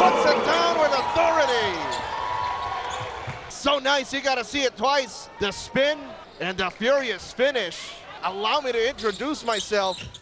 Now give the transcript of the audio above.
puts it down with authority. So nice, you gotta see it twice. The spin and the furious finish. Allow me to introduce myself.